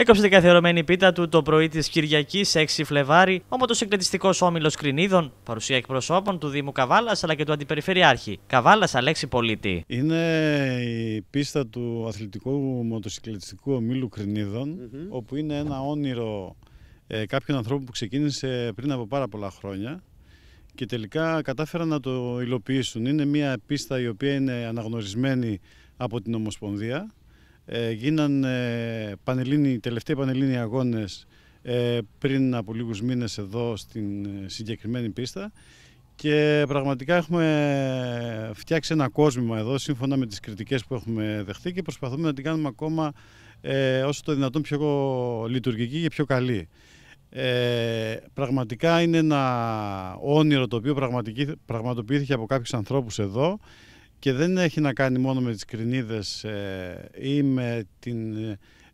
Έκοψε την καθιερωμένη πίτα του το πρωί της Κυριακής 6 Φλεβάρι, ο μοτοσυκλετιστικό όμιλος Κρινίδων, παρουσία εκπροσώπων του Δήμου Καβάλας αλλά και του Αντιπεριφερειάρχη. Καβάλας Αλέξη Πολίτη. Είναι η πίστα του αθλητικού μοτοσυκλετιστικού ομίλου Κρινίδων, όπου είναι ένα όνειρο ε, κάποιων ανθρώπων που ξεκίνησε πριν από πάρα πολλά χρόνια και τελικά κατάφεραν να το υλοποιήσουν. Είναι μια πίστα η οποία είναι αναγνωρισμένη από την Ομοσπονδία ε, γίναν ε, πανελλήνοι, τελευταίοι πανελλήνιοι αγώνες ε, πριν από λίγους μήνες εδώ στην ε, συγκεκριμένη πίστα και πραγματικά έχουμε φτιάξει ένα κόσμημα εδώ σύμφωνα με τις κριτικές που έχουμε δεχτεί και προσπαθούμε να την κάνουμε ακόμα ε, όσο το δυνατόν πιο λειτουργική και πιο καλή. Ε, πραγματικά είναι ένα όνειρο το οποίο πραγματοποιήθηκε από κάποιους ανθρώπους εδώ και δεν έχει να κάνει μόνο με τις κρινίδες ε, ή με την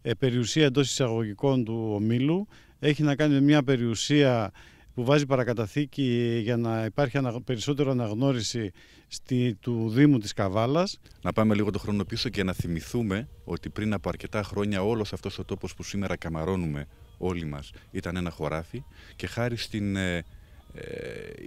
ε, περιουσία εντός εισαγωγικών του ομίλου. Έχει να κάνει με μια περιουσία που βάζει παρακαταθήκη για να υπάρχει περισσότερο αναγνώριση στη, του Δήμου της Καβάλας. Να πάμε λίγο το χρόνο πίσω και να θυμηθούμε ότι πριν από αρκετά χρόνια όλος αυτός ο τόπος που σήμερα καμαρώνουμε όλοι μας ήταν ένα χωράφι και χάρη στην ε, ε,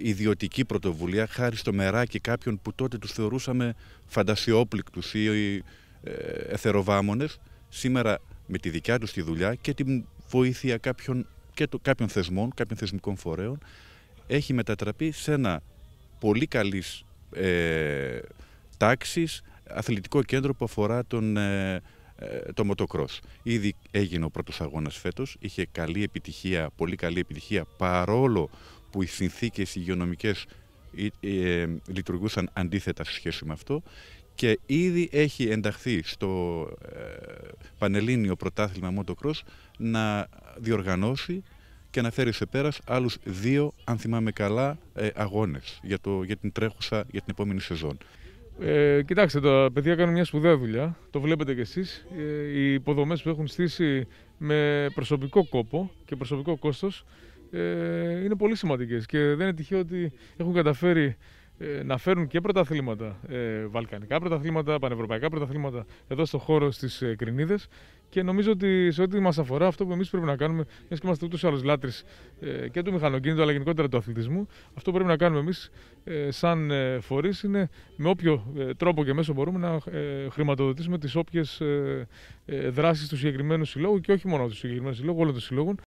ιδιωτική πρωτοβουλία χάρη στο μεράκι κάποιων που τότε τους θεωρούσαμε φαντασιόπληκτους ή ε, εθεροβάμονες σήμερα με τη δικιά τους τη δουλειά και την βοήθεια κάποιων, και το, κάποιων θεσμών, κάποιων θεσμικών φορέων έχει μετατραπεί σε ένα πολύ καλής ε, τάξης αθλητικό κέντρο που αφορά τον, ε, ε, το μοτοκρός. Ήδη έγινε ο πρώτος αγώνας φέτος, είχε καλή επιτυχία, πολύ καλή επιτυχία παρόλο που οι συνθήκες υγειονομικές ε, λειτουργούσαν αντίθετα σε σχέση με αυτό και ήδη έχει ενταχθεί στο ε, Πανελλήνιο Πρωτάθλημα Motocross να διοργανώσει και να φέρει σε πέρας άλλους δύο, αν θυμάμαι καλά, ε, αγώνες για, το, για την τρέχουσα, για την επόμενη σεζόν. Ε, κοιτάξτε, τα παιδιά κάνουν μια σπουδαία δουλειά. Το βλέπετε κι εσείς. Ε, οι υποδομές που έχουν στήσει με προσωπικό κόπο και προσωπικό κόστος ε, είναι πολύ σημαντικές και δεν είναι τυχαίο ότι έχουν καταφέρει ε, να φέρουν και πρωταθλήματα, ε, βαλκανικά πρωταθλήματα, πανευρωπαϊκά πρωταθλήματα εδώ στο χώρο στις ε, Κρινίδες. Και νομίζω ότι σε ό,τι μας αφορά, αυτό που εμείς πρέπει να κάνουμε, μιας και είμαστε ούτως ή άλλως λάτρε ε, και του μηχανοκίνητου αλλά γενικότερα του αθλητισμού, αυτό που πρέπει να κάνουμε εμείς ε, σαν ε, φορείς είναι με όποιο ε, τρόπο και μέσο μπορούμε να χρηματοδοτήσουμε τις όποιες δράσεις του συγκεκριμένου συλλόγου και όχι μόνο του συγκεκριμένου συλλόγου, όλων των συλλόγων.